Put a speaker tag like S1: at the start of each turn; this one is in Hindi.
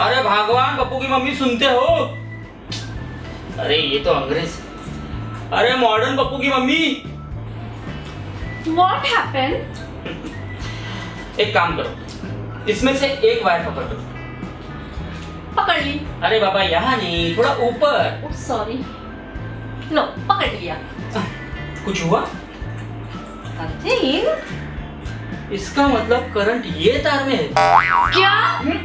S1: अरे भगवान पप्पू की मम्मी सुनते हो? अरे ये तो अंग्रेज़। अरे मॉडर्न पप्पू की मम्मी।
S2: What happened?
S1: एक काम करो इसमें से एक वायर पकड़ लो।
S2: पकड़ ली।
S1: अरे बाबा यहाँ नहीं थोड़ा ऊपर।
S2: oh, सॉरी लो पकड़ लिया।
S1: कुछ हुआ?
S2: अरे
S1: इसका मतलब करंट ये तार में है।
S2: क्या?
S1: हम्म,